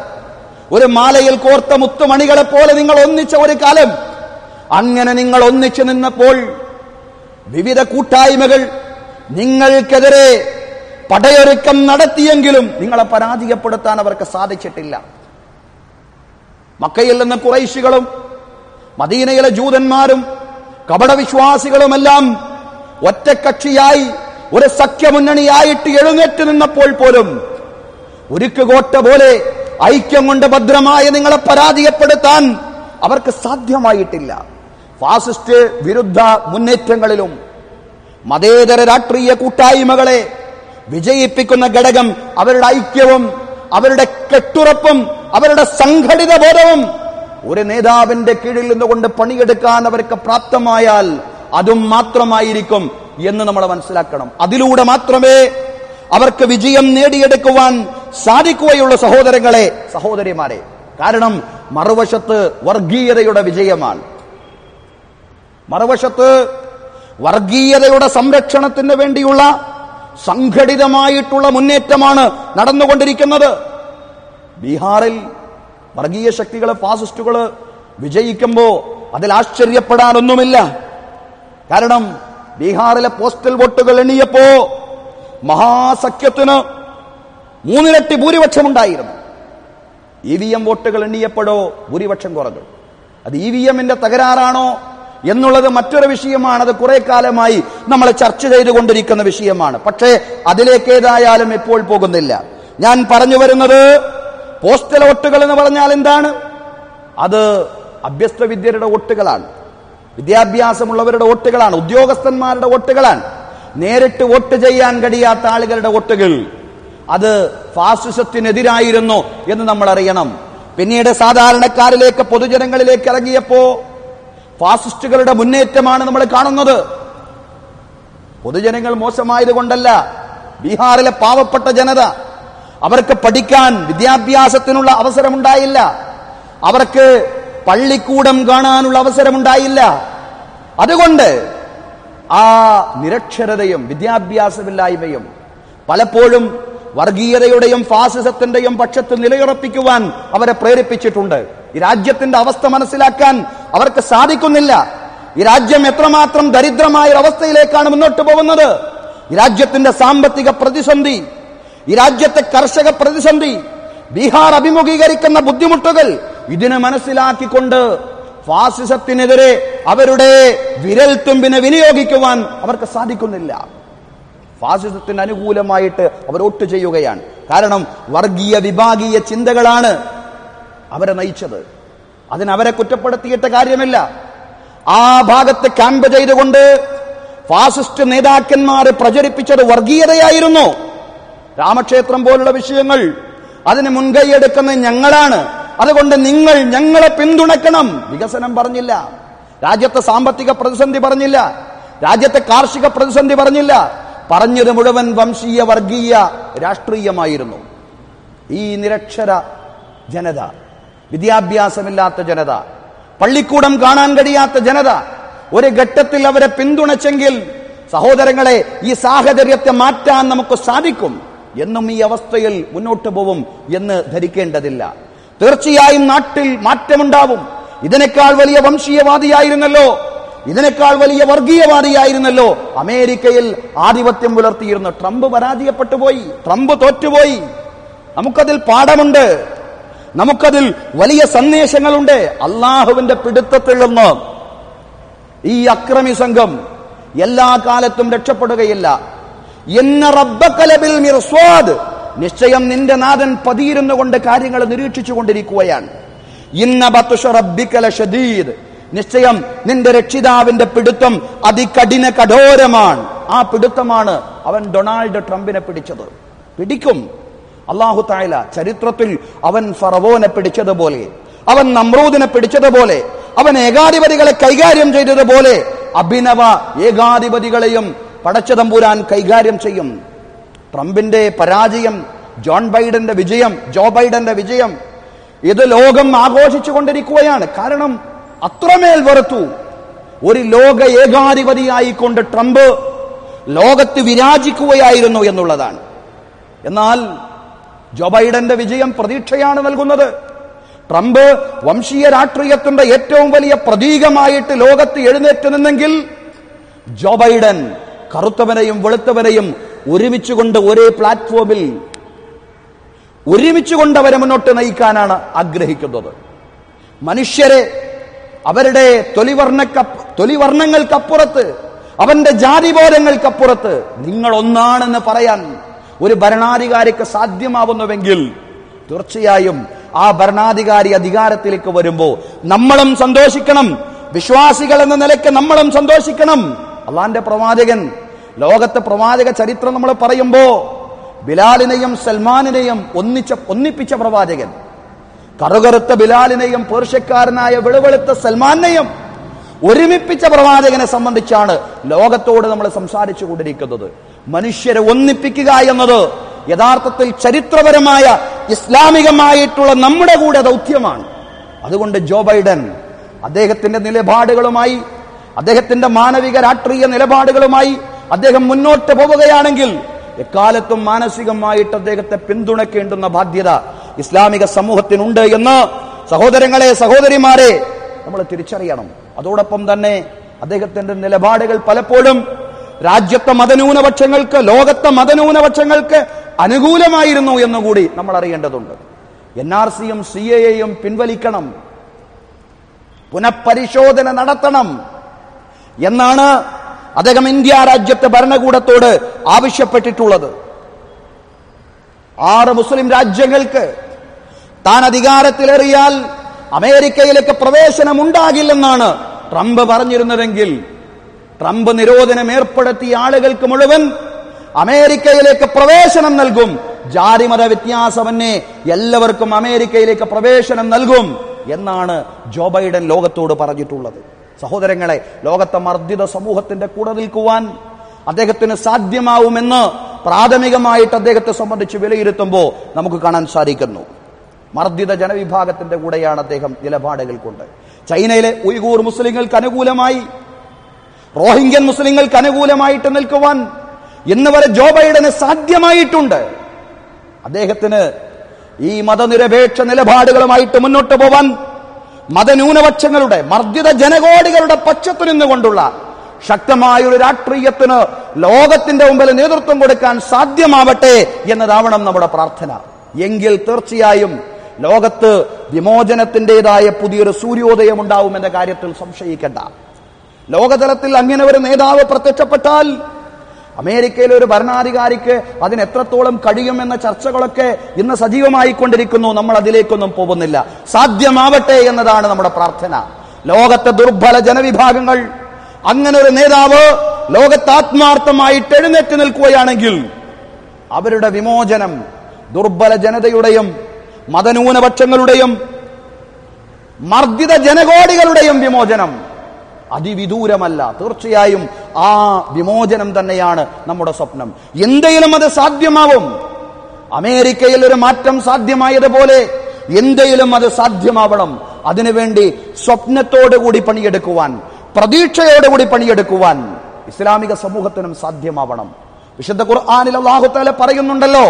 ഒരു മാലയിൽ കോർത്ത മുത്തുമണികളെ പോലെ നിങ്ങൾ ഒന്നിച്ച ഒരു കാലം. അങ്ങനെ നിങ്ങൾ ഒന്നിച്ചു നിന്നപ്പോൾ വിവിധ കൂട്ടായ്മകൾ നിങ്ങൾക്കെതിരെ പടയൊരുക്കം നടത്തിയെങ്കിലും നിങ്ങളെ പരാജയപ്പെടുത്താൻ അവർക്ക് സാധിച്ചിട്ടില്ല. മക്കയിൽ നിന്ന് കുറൈശികളും മദീനയിലെ ജൂതന്മാരും കപടവിശ്വാസികളുമെല്ലാം ഒറ്റക്കക്ഷിയായി ഒരു സഖ്യമുന്നണിയായിട്ട് എഴുന്നേറ്റ് നിന്നപ്പോൾ പോലും ഉരുക്കുകോട്ട പോലെ ഐക്യം കൊണ്ട് ഭദ്രമായ നിങ്ങളെ പരാജയപ്പെടുത്താൻ അവർക്ക് സാധ്യമായിട്ടില്ല. ഫാസിസ്റ്റ് വിരുദ്ധ മുന്നേറ്റങ്ങളിലും മതേതര രാഷ്ട്രീയ കൂട്ടായ്മകളെ വിജയിപ്പിക്കുന്ന ഘടകം അവരുടെ ഐക്യവും അവരുടെ കെട്ടുറപ്പും അവരുടെ സംഘടിത ബോധവും ഒരു നേതാവിന്റെ കീഴിൽ നിന്നുകൊണ്ട് പണിയെടുക്കാൻ അവർക്ക് പ്രാപ്തമായാൽ അതും മാത്രമായിരിക്കും എന്ന് നമ്മൾ മനസ്സിലാക്കണം. അതിലൂടെ മാത്രമേ അവർക്ക് വിജയം നേടിയെടുക്കുവാൻ സാധിക്കുകയുള്ള സഹോദരങ്ങളെ സഹോദരിമാരെ. കാരണം മറുവശത്ത് വർഗീയതയുടെ വിജയമാണ്. മറുവശത്ത് വർഗീയതയുടെ സംരക്ഷണത്തിന് വേണ്ടിയുള്ള സംഘടിതമായിട്ടുള്ള മുന്നേറ്റമാണ് നടന്നുകൊണ്ടിരിക്കുന്നത്. ബീഹാറിൽ വർഗീയ ശക്തികൾ ഫാസിസ്റ്റുകൾ വിജയിക്കുമ്പോ അതിൽ ആശ്ചര്യപ്പെടാനൊന്നുമില്ല. കാരണം ബീഹാറിലെ പോസ്റ്റൽ വോട്ടുകൾ എണ്ണിയപ്പോ മഹാസഖ്യത്തിന് മൂന്നിരട്ടി ഭൂരിപക്ഷമുണ്ടായിരുന്നു. ഇ വി എം വോട്ടുകൾ എണ്ണിയപ്പോഴോ ഭൂരിപക്ഷം കുറഞ്ഞു. അത് ഇ വി എമ്മിന്റെ തകരാറാണോ എന്നുള്ളത് മറ്റൊരു വിഷയമാണ്. അത് കുറെ കാലമായി നമ്മൾ ചർച്ച ചെയ്തുകൊണ്ടിരിക്കുന്ന വിഷയമാണ്. പക്ഷേ അതിലേക്ക് ഏതായാലും ഇപ്പോൾ പോകുന്നില്ല. ഞാൻ പറഞ്ഞു വരുന്നത് പോസ്റ്റൽ വോട്ടുകൾ എന്ന് പറഞ്ഞാൽ എന്താണ്? അത് അഭ്യസ്ത വിദ്യരുടെ വോട്ടുകളാണ്. വിദ്യാഭ്യാസമുള്ളവരുടെ വോട്ടുകളാണ്. ഉദ്യോഗസ്ഥന്മാരുടെ വോട്ടുകളാണ്. നേരിട്ട് വോട്ട് ചെയ്യാൻ കഴിയാത്ത ആളുകളുടെ വോട്ടുകൾ അത് ഫാസിസത്തിനെതിരായിരുന്നു എന്ന് നമ്മൾ അറിയണം. പിന്നീട് സാധാരണക്കാരിലേക്ക് പൊതുജനങ്ങളിലേക്ക് ഇറങ്ങിയപ്പോ ഫാസിസ്റ്റുകളുടെ മുന്നേറ്റമാണ് നമ്മൾ കാണുന്നത്. പൊതുജനങ്ങൾ മോശമായത് കൊണ്ടല്ല ബീഹാറിലെ പാവപ്പെട്ട ജനത അവർക്ക് പഠിക്കാൻ വിദ്യാഭ്യാസത്തിനുള്ള അവസരമുണ്ടായില്ല. അവർക്ക് പള്ളിക്കൂടം കാണാനുള്ള അവസരമുണ്ടായില്ല. അതുകൊണ്ട് ആ നിരക്ഷരതയും വിദ്യാഭ്യാസമില്ലായ്മയും പലപ്പോഴും വർഗീയതയുടെയും ഫാസിസത്തിന്റെയും പക്ഷത്ത് നിലയുറപ്പിക്കുവാൻ അവരെ പ്രേരിപ്പിച്ചിട്ടുണ്ട്. ഈ രാജ്യത്തിന്റെ അവസ്ഥ മനസ്സിലാക്കാൻ അവർക്ക് സാധിക്കുന്നില്ല. ഈ രാജ്യം എത്രമാത്രം ദരിദ്രമായ അവസ്ഥയിലേക്കാണ് മുന്നോട്ട് പോകുന്നത്? ഈ രാജ്യത്തിന്റെ സാമ്പത്തിക പ്രതിസന്ധി ഈ രാജ്യത്തെ കർഷക പ്രതിസന്ധി ബീഹാർ അഭിമുഖീകരിക്കുന്ന ബുദ്ധിമുട്ടുകൾ ഇതിനെ മനസ്സിലാക്കിക്കൊണ്ട് ഫാസിസത്തിനെതിരെ അവരുടെ വിരൽ തുമ്പിനെ വിനിയോഗിക്കുവാൻ അവർക്ക് സാധിക്കുന്നില്ല. ഫാസിസത്തിന് അനുകൂലമായിട്ട് അവർ ഒട്ടു ചെയ്യുകയാണ്. കാരണം വർഗീയ വിഭാഗീയ ചിന്തകളാണ് അവരെ നയിച്ചത്. അതിന് അവരെ കുറ്റപ്പെടുത്തിയിട്ട് കാര്യമില്ല. ആ ഭാഗത്ത് ക്യാമ്പ് ചെയ്തുകൊണ്ട് ഫാസിസ്റ്റ് നേതാക്കന്മാർ പ്രചരിപ്പിച്ചത് വർഗീയതയായിരുന്നു. രാമക്ഷേത്രം പോലുള്ള വിഷയങ്ങൾ അതിന് മുൻകൈയെടുക്കുന്ന ഞങ്ങളാണ്. അതുകൊണ്ട് നിങ്ങൾ ഞങ്ങളെ പിന്തുണക്കണം വികസനം പറഞ്ഞില്ല. രാജ്യത്തെ സാമ്പത്തിക പ്രതിസന്ധി പറഞ്ഞില്ല. രാജ്യത്തെ കാർഷിക പ്രതിസന്ധി പറഞ്ഞില്ല. പറഞ്ഞത് മുഴുവൻ വംശീയ വർഗീയ രാഷ്ട്രീയമായിരുന്നു. ഈ നിരക്ഷര ജനത വിദ്യാഭ്യാസമില്ലാത്ത ജനത പള്ളിക്കൂടം കാണാൻ കഴിയാത്ത ജനത ഒരു ഘട്ടത്തിൽ അവരെ പിന്തുണച്ചെങ്കിൽ സഹോദരങ്ങളെ ഈ സാഹചര്യത്തെ മാറ്റാൻ നമുക്ക് സാധിക്കും. എന്നും ഈ അവസ്ഥയിൽ മുന്നോട്ട് പോവും എന്ന് ധരിക്കേണ്ടതില്ല. തീർച്ചയായും നാട്ടിൽ മാറ്റമുണ്ടാവും. ഇതിനേക്കാൾ വലിയ വംശീയവാദിയായിരുന്നല്ലോ. ഇതിനേക്കാൾ വലിയ വർഗീയവാദിയായിരുന്നല്ലോ. അമേരിക്കയിൽ ആധിപത്യം പുലർത്തിയിരുന്ന ട്രംപ് പരാജയപ്പെട്ടു പോയി. ട്രംപ് തോറ്റുപോയി. നമുക്കതിൽ പാഠമുണ്ട്. നമുക്കതിൽ വലിയ സന്ദേശങ്ങളുണ്ട്. അള്ളാഹുവിന്റെ പിടുത്തത്തിൽ നിന്ന്. ഈ അക്രമി സംഘം എല്ലാ കാലത്തും രക്ഷപ്പെടുകയില്ല. എന്ന റബ്ബക്കലബിൽ നിശ്ചയം നിന്റെ നാഥൻ പതിയിരുന്നു കൊണ്ട് കാര്യങ്ങൾ നിരീക്ഷിച്ചു കൊണ്ടിരിക്കുകയാണ് നിശ്ചയം നിന്റെ രക്ഷിതാവിന്റെ പിടുത്തം അതികഠിന കഠോരമാണ്. ആ പിടുത്തമാണ് അവൻ ഡൊണാൾഡ് ട്രംപിനെ പിടിച്ചത്. പിടിക്കും. അള്ളാഹു തായ്ല ചരിത്രത്തിൽ അവൻ ഫറവോനെ പിടിച്ചതുപോലെ അവൻ നമ്രൂദിനെ പിടിച്ചതുപോലെ അവൻ ഏകാധിപതികളെ കൈകാര്യം ചെയ്തതുപോലെ അഭിനവ ഏകാധിപതികളെയും പടച്ചതമ്പുരാൻ കൈകാര്യം ചെയ്യും. ട്രംപിന്റെ പരാജയം ജോൺ ബൈഡന്റെ വിജയം ജോ ബൈഡന്റെ വിജയം ഇത് ലോകം ആഘോഷിച്ചു കൊണ്ടിരിക്കുകയാണ് കാരണം അത്രമേൽ വെറുത്തു. ഒരു ലോക ഏകാധിപതിയായിക്കൊണ്ട് ട്രംപ് ലോകത്ത് വിരാജിക്കുകയായിരുന്നു എന്നുള്ളതാണ്. എന്നാൽ ജോ ബൈഡന്റെ വിജയം പ്രതീക്ഷയാണ് നൽകുന്നത്. ട്രംപ് വംശീയ രാഷ്ട്രീയത്തിന്റെ ഏറ്റവും വലിയ പ്രതീകമായിട്ട് ലോകത്ത് എഴുന്നേറ്റ് നിന്നെങ്കിൽ ജോ ബൈഡൻ കറുത്തവനെയും വെളുത്തവനെയും ഒരുമിച്ചുകൊണ്ട് ഒരേ പ്ലാറ്റ്ഫോമിൽ ഒരുമിച്ചുകൊണ്ട് അവരെ മുന്നോട്ട് നയിക്കാനാണ് ആഗ്രഹിക്കുന്നത്. മനുഷ്യരെ അവരുടെ തൊലിവർണക്കപ്പ് തൊലിവർണങ്ങൾക്കപ്പുറത്ത് അവന്റെ ജാതിബോധങ്ങൾക്കപ്പുറത്ത് നിങ്ങൾ ഒന്നാണെന്ന് പറയാൻ ഒരു ഭരണാധികാരിക്ക് സാധ്യമാവുന്നുവെങ്കിൽ തീർച്ചയായും ആ ഭരണാധികാരി അധികാരത്തിലേക്ക് വരുമ്പോ നമ്മളും സന്തോഷിക്കണം. വിശ്വാസികൾ എന്ന നിലയ്ക്ക് നമ്മളും സന്തോഷിക്കണം. അള്ളാന്റെ പ്രവാചകൻ ലോകത്തെ പ്രവാചക ചരിത്രം നമ്മൾ പറയുമ്പോ ബിലാലിനെയും സൽമാനിനെയും ഒന്നിച്ച ഒന്നിപ്പിച്ച പ്രവാചകൻ. കറുകറുത്ത ബിലാലിനെയും പേർഷ്യക്കാരനായ വെളുവെളുത്ത സൽമാനെയും ഒരുമിപ്പിച്ച പ്രവാചകനെ സംബന്ധിച്ചാണ് ലോകത്തോട് നമ്മൾ സംസാരിച്ചു കൊണ്ടിരിക്കുന്നത്. മനുഷ്യരെ ഒന്നിപ്പിക്കുക എന്നത് യഥാർത്ഥത്തിൽ ചരിത്രപരമായ ഇസ്ലാമികമായിട്ടുള്ള നമ്മുടെ കൂടെ ദൗത്യമാണ്. അതുകൊണ്ട് ജോ ബൈഡൻ അദ്ദേഹത്തിന്റെ നിലപാടുകളുമായി അദ്ദേഹത്തിന്റെ മാനവിക രാഷ്ട്രീയ നിലപാടുകളുമായി അദ്ദേഹം മുന്നോട്ട് പോവുകയാണെങ്കിൽ എക്കാലത്തും മാനസികമായിട്ട് അദ്ദേഹത്തെ പിന്തുണയ്ക്കേണ്ടുന്ന ബാധ്യത ഇസ്ലാമിക സമൂഹത്തിനുണ്ട് എന്ന് സഹോദരങ്ങളെ സഹോദരിമാരെ നമ്മൾ തിരിച്ചറിയണം. അതോടൊപ്പം തന്നെ അദ്ദേഹത്തിന്റെ നിലപാടുകൾ പലപ്പോഴും രാജ്യത്തെ മതന്യൂനപക്ഷങ്ങൾക്ക് ലോകത്തെ മതന്യൂനപക്ഷങ്ങൾക്ക് അനുകൂലമായിരുന്നു എന്നുകൂടി നമ്മൾ അറിയേണ്ടതുണ്ട്. എൻ ആർ സിയും സി എയും പിൻവലിക്കണം. പുനഃപരിശോധന നടത്തണം. എന്നാണ് അദ്ദേഹം ഇന്ത്യ രാജ്യത്തെ ഭരണകൂടത്തോട് ആവശ്യപ്പെട്ടിട്ടുള്ളത്. ആറ് മുസ്ലിം രാജ്യങ്ങൾക്ക് താൻ അധികാരത്തിലേറിയാൽ അമേരിക്കയിലേക്ക് പ്രവേശനം ഉണ്ടാകില്ലെന്നാണ് ട്രംപ് പറഞ്ഞിരുന്നതെങ്കിൽ ട്രംപ് നിരോധനം ഏർപ്പെടുത്തിയ ആളുകൾക്ക് മുഴുവൻ അമേരിക്കയിലേക്ക് പ്രവേശനം നൽകും. ജാതിമത വ്യത്യാസമന്നെ എല്ലാവർക്കും അമേരിക്കയിലേക്ക് പ്രവേശനം നൽകും എന്നാണ് ജോ ബൈഡൻ ലോകത്തോട് പറഞ്ഞിട്ടുള്ളത്. സഹോദരങ്ങളെ ലോകത്തെ മർദ്ദിത സമൂഹത്തിന്റെ കൂടെ നിൽക്കുവാൻ അദ്ദേഹത്തിന് സാധ്യമാവുമെന്ന് പ്രാഥമികമായിട്ട് അദ്ദേഹത്തെ സംബന്ധിച്ച് വിലയിരുത്തുമ്പോൾ നമുക്ക് കാണാൻ സാധിക്കുന്നു. മർദ്ദിത ജനവിഭാഗത്തിന്റെ കൂടെയാണ് അദ്ദേഹം നിലപാടുകൾ കൊണ്ട്. ചൈനയിലെ ഉയ്ഗൂർ മുസ്ലിങ്ങൾക്ക് അനുകൂലമായി റോഹിംഗ്യൻ മുസ്ലിങ്ങൾക്ക് അനുകൂലമായിട്ട് നിൽക്കുവാൻ ഇന്ന് വരെ ജോ ബൈഡന് സാധ്യമായിട്ടുണ്ട്. അദ്ദേഹത്തിന് ഈ മതനിരപേക്ഷ നിലപാടുകളുമായിട്ട് മുന്നോട്ട് പോവാൻ മതന്യൂനപക്ഷങ്ങളുടെ മർദ്ദിത ജനകോടികളുടെ പക്ഷത്തു നിന്നുകൊണ്ടുള്ള ശക്തമായ ഒരു രാഷ്ട്രീയത്തിന് ലോകത്തിന്റെ മുമ്പിൽ നേതൃത്വം കൊടുക്കാൻ സാധ്യമാവട്ടെ എന്നതാവണം നമ്മുടെ പ്രാർത്ഥന. എങ്കിൽ തീർച്ചയായും ലോകത്ത് വിമോചനത്തിന്റെതായ പുതിയൊരു സൂര്യോദയം ഉണ്ടാവും എന്ന കാര്യത്തിൽ സംശയിക്കേണ്ട. ലോകതലത്തിൽ അങ്ങനെ ഒരു നേതാവ് പ്രത്യക്ഷപ്പെട്ടാൽ അമേരിക്കയിലെ ഒരു ഭരണാധികാരിക്ക് അതിന് എത്രത്തോളം കഴിയുമെന്ന ചർച്ചകളൊക്കെ ഇന്ന് സജീവമായിക്കൊണ്ടിരിക്കുന്നു. നമ്മൾ അതിലേക്കൊന്നും പോകുന്നില്ല. സാധ്യമാവട്ടെ എന്നതാണ് നമ്മുടെ പ്രാർത്ഥന. ലോകത്തെ ദുർബല ജനവിഭാഗങ്ങൾ അങ്ങനെ ഒരു നേതാവ് ലോകത്ത് ആത്മാർത്ഥമായിട്ട് എഴുന്നേറ്റ് നിൽക്കുകയാണെങ്കിൽ അവരുടെ വിമോചനം ദുർബല ജനതയുടെയും മതന്യൂനപക്ഷങ്ങളുടെയും മർദ്ദിത ജനകോടികളുടെയും വിമോചനം അതിവിദൂരമല്ല. തീർച്ചയായും ആ വിമോചനം തന്നെയാണ് നമ്മുടെ സ്വപ്നം. എന്തെങ്കിലും അത് സാധ്യമാവും. അമേരിക്കയിൽ ഒരു മാറ്റം സാധ്യമായതുപോലെ എന്തെങ്കിലും അത് സാധ്യമാവണം. അതിനുവേണ്ടി സ്വപ്നത്തോടുകൂടി പണിയെടുക്കുവാൻ പ്രതീക്ഷയോടുകൂടി പണിയെടുക്കുവാൻ ഇസ്ലാമിക സമൂഹത്തിനും സാധ്യമാവണം. വിശുദ്ധ ഖുർആാനിൽ അള്ളാഹു തല പറയുന്നുണ്ടല്ലോ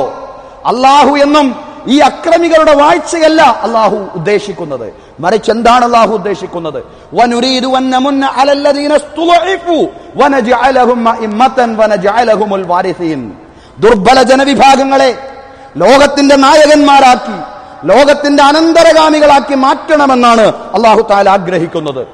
അള്ളാഹു എന്നും ഈ അക്രമികളുടെ വാഴ്ചയല്ല അള്ളാഹു ഉദ്ദേശിക്കുന്നത്. മറിച്ച് എന്താണ് അള്ളാഹു ഉദ്ദേശിക്കുന്നത്? ദുർബല ജനവിഭാഗങ്ങളെ ലോകത്തിന്റെ നായകന്മാരാക്കി ലോകത്തിന്റെ അനന്തരഗാമികളാക്കി മാറ്റണമെന്നാണ് അള്ളാഹു താല ആഗ്രഹിക്കുന്നത്.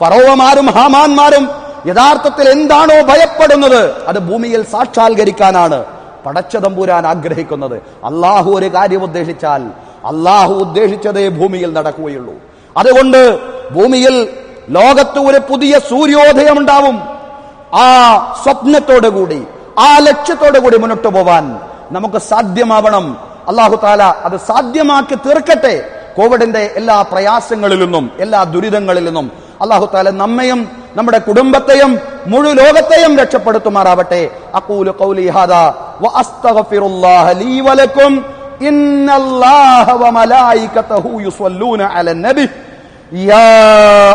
ഫറോവമാരും ഹാമാന്മാരും യഥാർത്ഥത്തിൽ എന്താണോ ഭയപ്പെടുന്നത് അത് ഭൂമിയിൽ സാക്ഷാത്കരിക്കാനാണ് പടച്ചതമ്പുരാൻ ആഗ്രഹിക്കുന്നത്. അള്ളാഹു ഒരു കാര്യം ഉദ്ദേശിച്ചാൽ അള്ളാഹു ഉദ്ദേശിച്ചതേ ഭൂമിയിൽ നടക്കുകയുള്ളൂ. അതുകൊണ്ട് ഭൂമിയിൽ ലോകത്ത് ഒരു പുതിയ സൂര്യോദയം ഉണ്ടാവും. ആ സ്വപ്നത്തോടു കൂടി ആ ലക്ഷ്യത്തോടു കൂടി മുന്നോട്ട് പോവാൻ നമുക്ക് സാധ്യമാവണം. അള്ളാഹു താല അത് സാധ്യമാക്കി തീർക്കട്ടെ. കോവിഡിന്റെ എല്ലാ പ്രയാസങ്ങളിൽ നിന്നും എല്ലാ ദുരിതങ്ങളിൽ നിന്നും അള്ളാഹു താല നമ്മയും നമ്മുടെ കുടുംബത്തെയും മുഴു ലോകത്തെയും രക്ഷപ്പെടുത്തുമാറാവട്ടെ.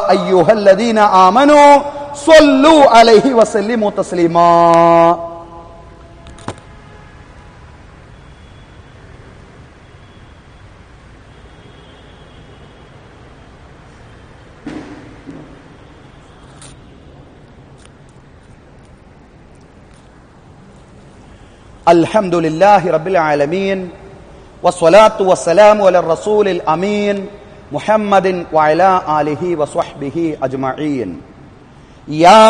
അയ്യുഹല്ലദീന ആമനൂ സ്വല്ലു അലൈഹി വസല്ലിമു തസ്ലീമാ. الحمد لله رب العالمين والصلاة والسلام على الرسول الأمين محمد وعلى آله وصحبه أجمعين يا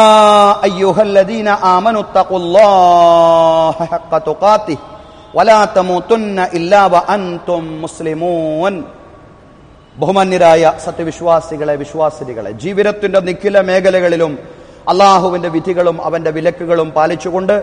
أيها الذين آمنوا اتقوا الله حق تقاته ولا تموتن إلا وأنتم مسلمون ബഹുമാന്യരായ സത്യവിശ്വാസികളെ വിശ്വാസികളെ ജീവിതത്തിന്റെ നിഖില മേഖലകളിലും അള്ളാഹുവിന്റെ വിധികളും അവന്റെ വിലക്കുകളും പാലിച്ചുകൊണ്ട്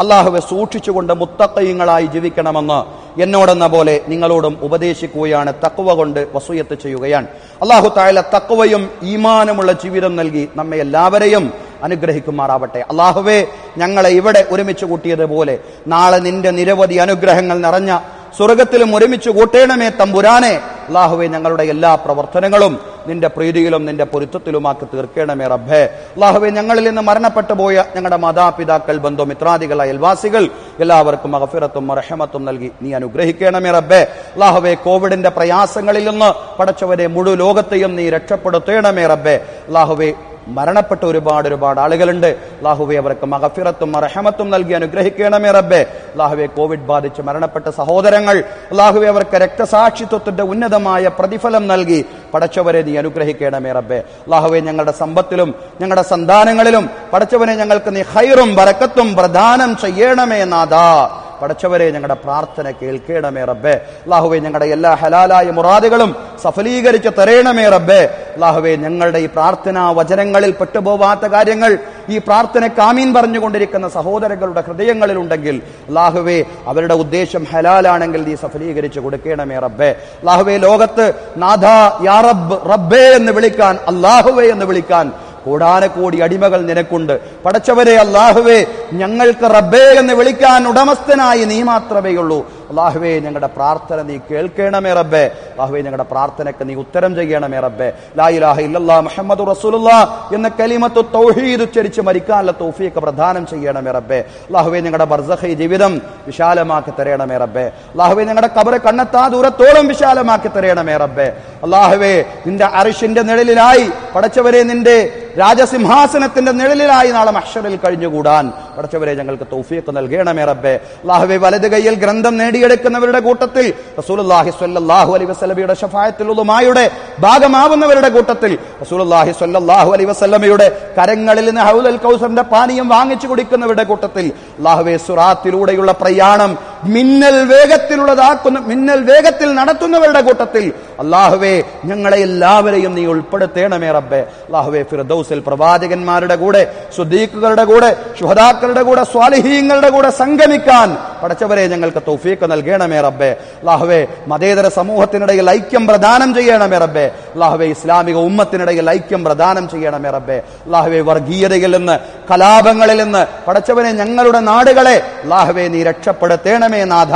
അള്ളാഹുവെ സൂക്ഷിച്ചുകൊണ്ട് മുത്തക്കയങ്ങളായി ജീവിക്കണമെന്ന് എന്നോടെന്ന പോലെ നിങ്ങളോടും ഉപദേശിക്കുകയാണ് തക്കുവ കൊണ്ട് വസൂയത്ത് ചെയ്യുകയാണ്. അള്ളാഹു തായാല തക്കുവയും ഈമാനുമുള്ള ജീവിതം നൽകി നമ്മെ എല്ലാവരെയും അനുഗ്രഹിക്കുമാറാവട്ടെ. അള്ളാഹുവെ ഞങ്ങളെ ഇവിടെ ഒരുമിച്ച് കൂട്ടിയതുപോലെ നാളെ നിന്റെ നിരവധി അനുഗ്രഹങ്ങൾ നിറഞ്ഞ സ്വർഗത്തിലും ഒരുമിച്ച് കൂട്ടേണമേ തമ്പുരാനെ. അള്ളാഹുവെ ഞങ്ങളുടെ എല്ലാ പ്രവർത്തനങ്ങളും നിന്റെ പ്രീതിയിലും നിന്റെ പൊരുത്തത്തിലുമാക്കി തീർക്കണമേ റബ്ബേ. അള്ളാഹുവെ ഞങ്ങളിൽ നിന്ന് മരണപ്പെട്ടു പോയ ഞങ്ങളുടെ മാതാപിതാക്കൾ ബന്ധുമിത്രാദികൾ അയൽവാസികൾ എല്ലാവർക്കും അഗഫിറത്തും റഹമത്തും നൽകി നീ അനുഗ്രഹിക്കണമേ റബ്ബേ. അള്ളാഹുവെ കോവിഡിന്റെ പ്രയാസങ്ങളിൽ നിന്ന് പടച്ചവരെ മുഴു ലോകത്തെയും നീ രക്ഷപ്പെടുത്തേണമേ റബ്ബേ. അള്ളാഹുവെ മരണപ്പെട്ട ഒരുപാട് ഒരുപാട് ആളുകളുണ്ട്. ലാഹുവെ അവർക്ക് മഹഫിറത്തും റഹമത്തും നൽകി അനുഗ്രഹിക്കണമേ റബ്ബെ. ലാഹുവെ കോവിഡ് ബാധിച്ച് മരണപ്പെട്ട സഹോദരങ്ങൾ ലാഹുവെ അവർക്ക് രക്തസാക്ഷിത്വത്തിന്റെ ഉന്നതമായ പ്രതിഫലം നൽകി പടച്ചവരെ നീ അനുഗ്രഹിക്കണമേ റബ്ബെ. ലാഹുവെ ഞങ്ങളുടെ സമ്പത്തിലും ഞങ്ങളുടെ സന്താനങ്ങളിലും പടച്ചവനെ ഞങ്ങൾക്ക് നീ ഹൈറും ബറക്കത്തും പ്രദാനം ചെയ്യണമേ നാഥാ. പടച്ചവരെ ഞങ്ങളുടെ പ്രാർത്ഥന കേൾക്കണമേ റബ്ബേ. ലാഹുവെ ഞങ്ങളുടെ എല്ലാ ഹലാലായ മുറാദുകളും സഫലീകരിച്ച് തരേണമേ റബ്ബേ. ലാഹുവെ ഞങ്ങളുടെ ഈ പ്രാർത്ഥനാ വചനങ്ങളിൽ പെട്ടുപോവാത്ത കാര്യങ്ങൾ ഈ പ്രാർത്ഥന കാമീൻ പറഞ്ഞുകൊണ്ടിരിക്കുന്ന സഹോദരങ്ങളുടെ ഹൃദയങ്ങളിൽ ഉണ്ടെങ്കിൽ ലാഹുവെ അവരുടെ ഉദ്ദേശം ഹലാലാണെങ്കിൽ നീ സഫലീകരിച്ച് കൊടുക്കണമേ റബ്ബേ. ലാഹുവെ ലോകത്ത് നാഥ യാ റബ്ബ് റബ്ബേ എന്ന് വിളിക്കാൻ അല്ലാഹുവേ എന്ന് വിളിക്കാൻ കോടാനക്കോടി അടിമകൾ നിനക്കുണ്ട്. പടച്ചവരെ അള്ളാഹുവേ ഞങ്ങൾക്ക് റബ്ബേ എന്ന് വിളിക്കാൻ ഉടമസ്ഥനായി നീ മാത്രമേ ഉള്ളൂ അള്ളാഹുവേ ഞങ്ങളുടെ പ്രാർത്ഥന നീ കേൾക്കണമേ റബ്ബെ. അള്ളാഹുവേ ഞങ്ങളുടെ പ്രാർത്ഥനയ്ക്ക് നീ ഉത്തരം ചെയ്യണമേ റബ്ബെ. മുഹമ്മദ് റസൂലുള്ള എന്ന കലിമത്ത് തൗഹീദ് ഉച്ചരിച്ച് മരിക്കാനുള്ള തൗഫീഖ് പ്രദാനം ചെയ്യണമേ റബ്ബെ. അള്ളാഹുവേ ഞങ്ങളുടെ ബർസഹ ജീവിതം വിശാലമാക്കി തരയണമേ റബ്ബെ. അള്ളാഹുവേ ഞങ്ങളുടെ കബറെ കണ്ണെത്താ ദൂരത്തോളം വിശാലമാക്കി തരയണമേ റബ്ബെ. അള്ളാഹുവേ നിന്റെ അറിഷിന്റെ നിഴലിലായി പടച്ചവരെ നിന്റെ രാജസിംഹാസനത്തിന്റെ നിഴലിലായി നാളെ മഹ്ഷറിൽ കഴിഞ്ഞുകൂടാൻ. പടച്ചവരെ ഞങ്ങൾക്ക് തൗഫീഖ് നൽകണമേ റബ്ബേ. അള്ളാഹുവെ വലത് കൈയിൽ ഗ്രന്ഥം നേടിയെടുക്കുന്നവരുടെ കൂട്ടത്തിൽ റസൂലുള്ളാഹി സ്വല്ലല്ലാഹു അലൈഹി വസല്ലമയുടെ ഭാഗമാവുന്നവരുടെ കൂട്ടത്തിൽ റസൂലുള്ളാഹി സ്വല്ലല്ലാഹു അലൈഹി വസല്ലമയുടെ കരങ്ങളിൽ നിന്ന് ഹൗലൽ കൗസറിന്റെ പാനീയം വാങ്ങിച്ചു കുടിക്കുന്നവരുടെ കൂട്ടത്തിൽ അള്ളാഹുവെ സുറാത്തിലൂടെയുള്ള പ്രയാണം മിന്നൽ വേഗത്തിലുള്ളതാക്കുന്ന മിന്നൽ വേഗത്തിൽ നടത്തുന്നവരുടെ കൂട്ടത്തിൽ അള്ളാഹുവെ ഞങ്ങളെ എല്ലാവരെയും നീ ഉൾപ്പെടുത്തേണമേ റബ്ബെ. അള്ളാഹുവെ ഫിർദൌസിൽ പ്രവാചകന്മാരുടെ കൂടെ സുദ്ദീഖുകളുടെ കൂടെ ശുഹദാക്കളുടെ കൂടെ സ്വാലിഹീങ്ങളുടെ കൂടെ സംഗമിക്കാൻ പടച്ചവരെ ഞങ്ങൾക്ക് തൗഫീഖ് നൽകണമേ റബ്ബേ അള്ളാഹുവെ മതേതര സമൂഹത്തിനിടയിൽ ഐക്യം പ്രദാനം ചെയ്യണമേ റബ്ബേ അള്ളാഹുവെ ഇസ്ലാമിക ഉമ്മത്തിനിടയിൽ ഐക്യം പ്രദാനം ചെയ്യണമേ റബ്ബേ അള്ളാഹുവെ വർഗീയതയിൽ നിന്ന് കലാപങ്ങളിൽ നിന്ന് പടച്ചവനെ ഞങ്ങളുടെ നാടുകളെ അള്ളാഹുവെ നീ രക്ഷപ്പെടുത്തേണമേ നാഥ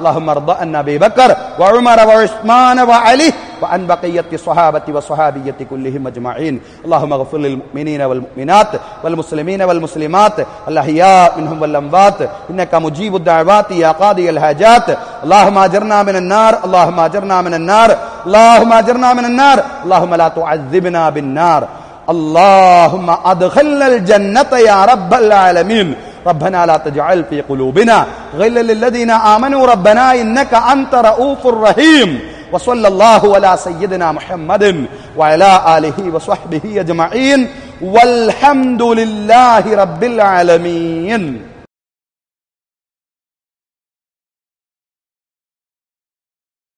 اللهم ارض عن ابي بكر وعمر وعثمان وعلي وعن بقية الصحابة والصحابية كلهم أجمعين اللهم اغفر للمؤمنين والمؤمنات والمسلمين والمسلمات الأحياء منهم والأموات إنك مجيب الدعوات يا قاضي الحاجات اللهم أجرنا من النار اللهم أجرنا من النار اللهم أجرنا من النار اللهم لا تعذبنا بالنار. اللهم أدخلنا الجنة يا رب العالمين. ربنا لا تجعل في قلوبنا غلا للذين آمنوا. ربنا إنك أنت رؤوف رحيم وصلى الله على سيدنا محمد وعلى آله وصحبه أجمعين. والحمد لله رب العالمين.